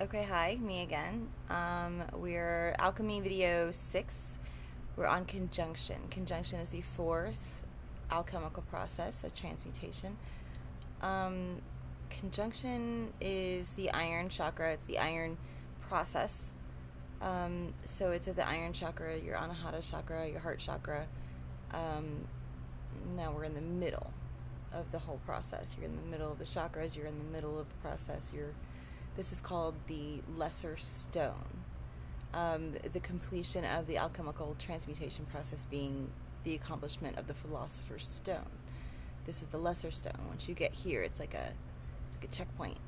Okay, hi, me again. Um, we're Alchemy Video 6. We're on conjunction. Conjunction is the fourth alchemical process of transmutation. Um, conjunction is the iron chakra, it's the iron process. Um, so it's at the iron chakra, your anahata chakra, your heart chakra. Um, now we're in the middle of the whole process. You're in the middle of the chakras, you're in the middle of the process. You're this is called the lesser stone. Um, the completion of the alchemical transmutation process being the accomplishment of the philosopher's stone. This is the lesser stone. Once you get here, it's like a it's like a checkpoint.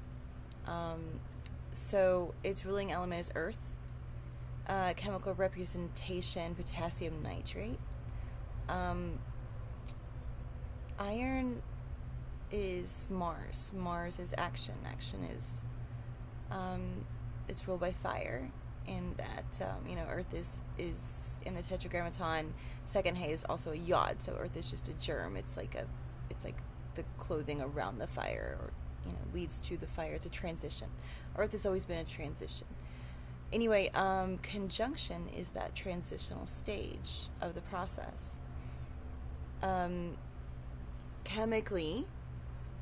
Um, so its ruling element is earth. Uh, chemical representation potassium nitrate. Um, iron is Mars. Mars is action. Action is um, it's ruled by fire, and that um, you know Earth is is in the Tetragrammaton. Second hay is also a yod, so Earth is just a germ. It's like a it's like the clothing around the fire, or you know leads to the fire. It's a transition. Earth has always been a transition. Anyway, um, conjunction is that transitional stage of the process. Um, chemically,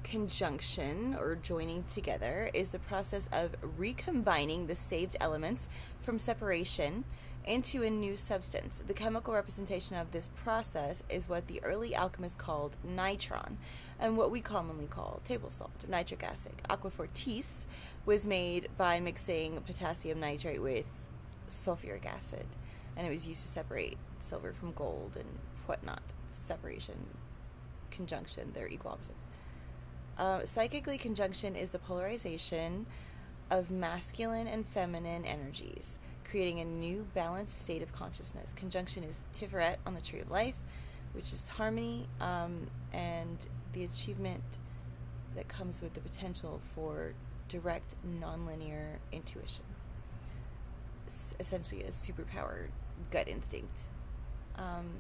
conjunction or joining together is the process of recombining the saved elements from separation into a new substance. The chemical representation of this process is what the early alchemists called natron and what we commonly call table salt nitric acid. Aquafortis was made by mixing potassium nitrate with sulfuric acid and it was used to separate silver from gold and whatnot. Separation, conjunction, they're equal opposites. Uh, psychically, conjunction is the polarization of masculine and feminine energies, creating a new balanced state of consciousness. Conjunction is Tiferet on the Tree of Life, which is harmony um, and the achievement that comes with the potential for direct, nonlinear intuition. S- essentially, a superpowered gut instinct. Um,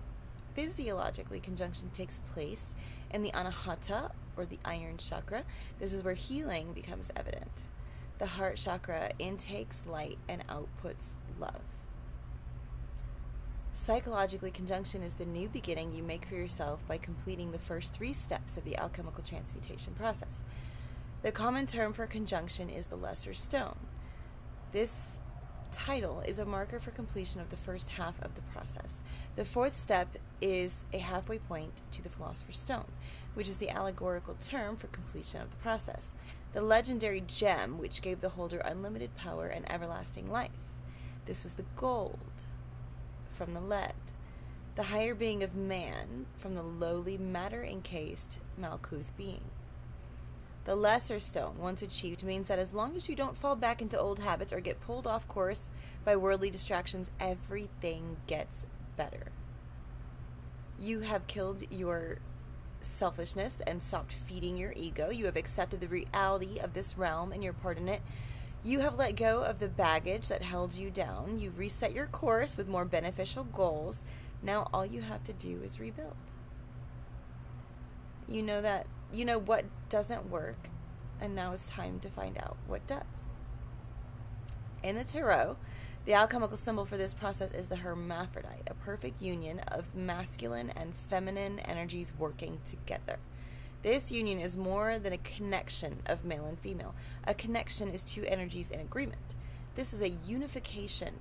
physiologically, conjunction takes place in the anahata or the iron chakra. This is where healing becomes evident. The heart chakra intakes light and outputs love. Psychologically, conjunction is the new beginning you make for yourself by completing the first three steps of the alchemical transmutation process. The common term for conjunction is the lesser stone. This title is a marker for completion of the first half of the process. The fourth step is a halfway point to the Philosopher's Stone, which is the allegorical term for completion of the process. The legendary gem, which gave the holder unlimited power and everlasting life. This was the gold from the lead, the higher being of man from the lowly matter encased Malkuth being. The lesser stone, once achieved, means that as long as you don't fall back into old habits or get pulled off course by worldly distractions, everything gets better. You have killed your selfishness and stopped feeding your ego. You have accepted the reality of this realm and your part in it. You have let go of the baggage that held you down. You reset your course with more beneficial goals. Now all you have to do is rebuild. You know that you know what doesn't work, and now it's time to find out what does. In the tarot, the alchemical symbol for this process is the hermaphrodite, a perfect union of masculine and feminine energies working together. This union is more than a connection of male and female. A connection is two energies in agreement. This is a unification,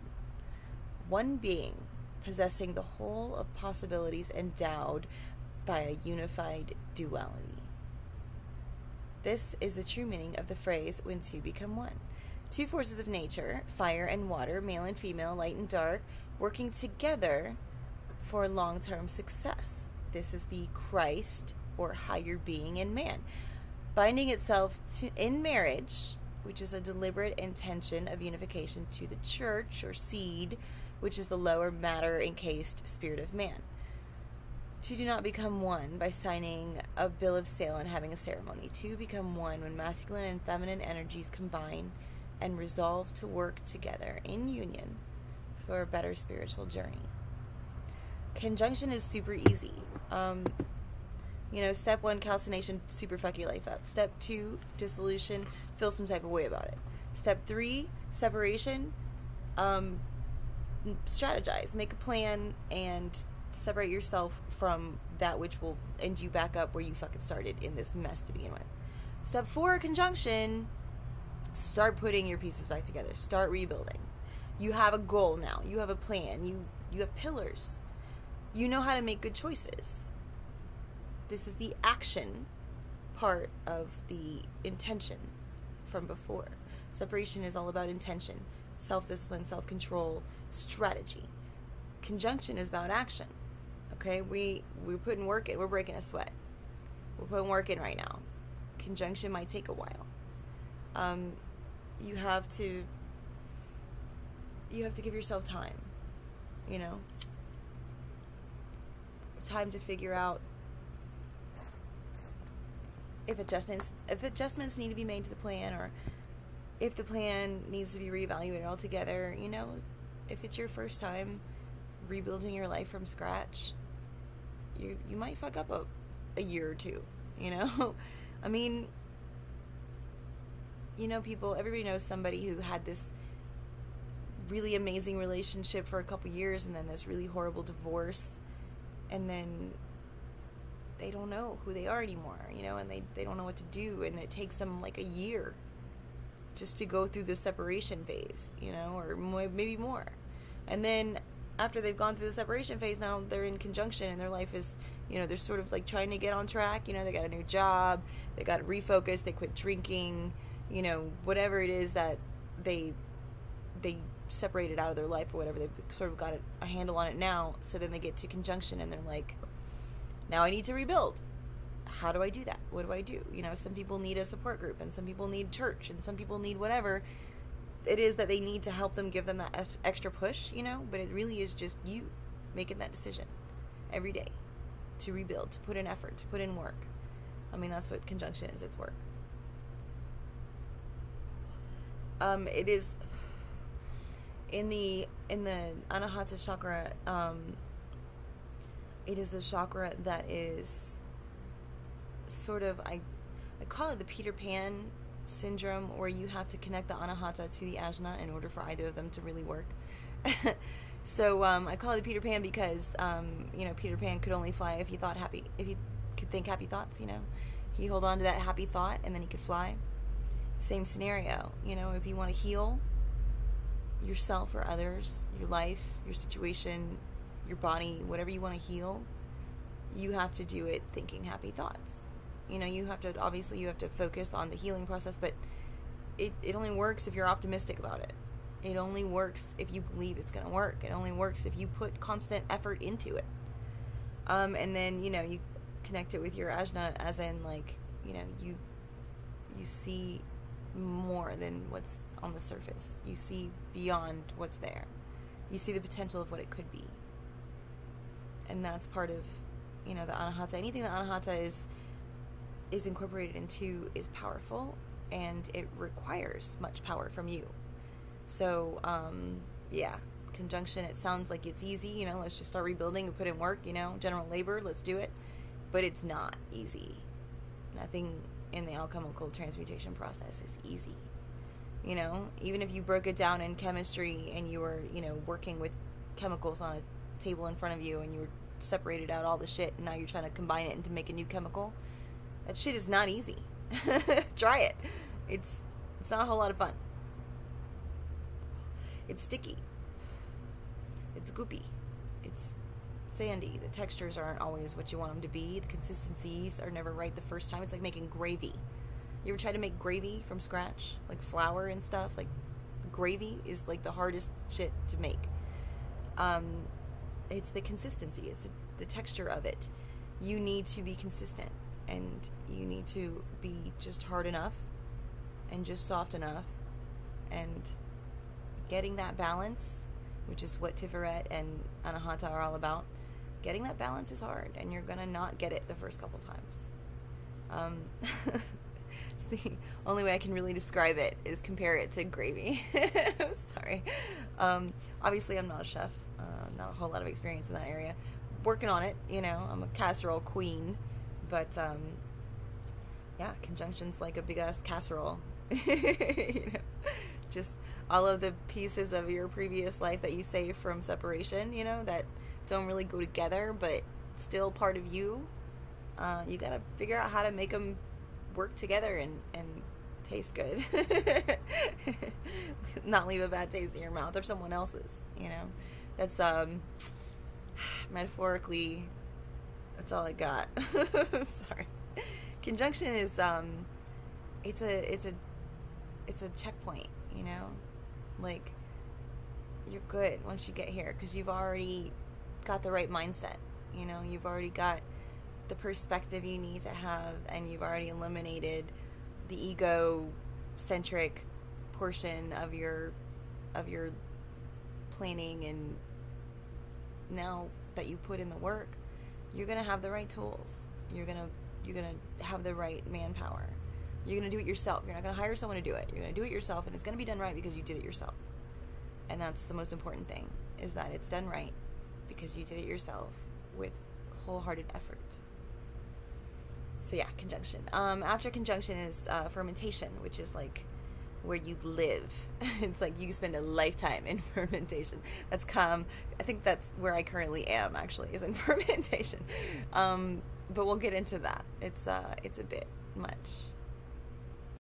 one being possessing the whole of possibilities endowed by a unified duality. This is the true meaning of the phrase when two become one. Two forces of nature, fire and water, male and female, light and dark, working together for long term success. This is the Christ or higher being in man, binding itself to, in marriage, which is a deliberate intention of unification to the church or seed, which is the lower matter encased spirit of man. Two do not become one by signing a bill of sale and having a ceremony. Two become one when masculine and feminine energies combine and resolve to work together in union for a better spiritual journey. Conjunction is super easy. Um, you know, step one, calcination, super fuck your life up. Step two, dissolution, feel some type of way about it. Step three, separation. Um, strategize, make a plan, and separate yourself from that which will end you back up where you fucking started in this mess to begin with. Step four, conjunction. Start putting your pieces back together. Start rebuilding. You have a goal now. You have a plan. You you have pillars. You know how to make good choices. This is the action part of the intention from before. Separation is all about intention, self discipline, self control, strategy. Conjunction is about action. Okay, we we're putting work in. We're breaking a sweat. We're putting work in right now. Conjunction might take a while. Um, you have to. You have to give yourself time. You know. Time to figure out if adjustments if adjustments need to be made to the plan or if the plan needs to be reevaluated altogether. You know, if it's your first time rebuilding your life from scratch, you you might fuck up a, a year or two, you know? I mean, you know people everybody knows somebody who had this really amazing relationship for a couple years and then this really horrible divorce and then they don't know who they are anymore, you know, and they, they don't know what to do and it takes them like a year just to go through the separation phase, you know, or maybe more. And then after they've gone through the separation phase, now they're in conjunction and their life is, you know, they're sort of like trying to get on track. You know, they got a new job, they got refocused, they quit drinking, you know, whatever it is that they they separated out of their life or whatever. They've sort of got a handle on it now. So then they get to conjunction and they're like, now I need to rebuild. How do I do that? What do I do? You know, some people need a support group and some people need church and some people need whatever it is that they need to help them give them that extra push, you know, but it really is just you making that decision every day to rebuild, to put in effort, to put in work. I mean, that's what conjunction is, it's work. Um, it is in the in the anahata chakra um, it is the chakra that is sort of I I call it the Peter Pan syndrome where you have to connect the anahata to the ajna in order for either of them to really work. so um, I call it Peter Pan because um, you know Peter Pan could only fly if he thought happy, if he could think happy thoughts. You know, he hold on to that happy thought and then he could fly. Same scenario. You know, if you want to heal yourself or others, your life, your situation, your body, whatever you want to heal, you have to do it thinking happy thoughts you know you have to obviously you have to focus on the healing process but it, it only works if you're optimistic about it. It only works if you believe it's going to work. It only works if you put constant effort into it. Um, and then you know you connect it with your ajna as in like you know you you see more than what's on the surface. You see beyond what's there. You see the potential of what it could be. And that's part of you know the anahata anything that anahata is is incorporated into is powerful and it requires much power from you. So, um, yeah, conjunction, it sounds like it's easy, you know, let's just start rebuilding and put in work, you know, general labor, let's do it. But it's not easy. Nothing in the alchemical transmutation process is easy. You know, even if you broke it down in chemistry and you were, you know, working with chemicals on a table in front of you and you were separated out all the shit and now you're trying to combine it and to make a new chemical that shit is not easy. Try it. It's it's not a whole lot of fun. It's sticky. It's goopy. It's sandy. The textures aren't always what you want them to be. The consistencies are never right the first time. It's like making gravy. You ever try to make gravy from scratch? Like flour and stuff? Like gravy is like the hardest shit to make. Um, it's the consistency, it's the, the texture of it. You need to be consistent and you need to be just hard enough and just soft enough and getting that balance which is what Tiferet and Anahata are all about getting that balance is hard and you're gonna not get it the first couple times. Um, it's the only way I can really describe it is compare it to gravy. I'm sorry. Um, obviously I'm not a chef uh, not a whole lot of experience in that area. Working on it you know I'm a casserole queen but um, yeah, conjunction's like a big ass casserole. you know? just all of the pieces of your previous life that you saved from separation, you know, that don't really go together, but still part of you. Uh, you gotta figure out how to make them work together and, and taste good. Not leave a bad taste in your mouth or someone else's, you know. That's um metaphorically that's all I got. I'm Sorry. Conjunction is um it's a it's a it's a checkpoint, you know? Like you're good once you get here because you've already got the right mindset. You know, you've already got the perspective you need to have and you've already eliminated the ego centric portion of your of your planning and now that you put in the work you're going to have the right tools. You're going to you're going to have the right manpower. You're going to do it yourself. You're not going to hire someone to do it. You're going to do it yourself and it's going to be done right because you did it yourself. And that's the most important thing is that it's done right because you did it yourself with wholehearted effort. So yeah, conjunction. Um, after conjunction is uh, fermentation, which is like where you live. it's like you spend a lifetime in fermentation. That's come. I think that's where I currently am. Actually, is in fermentation. Um, but we'll get into that. It's uh, it's a bit much.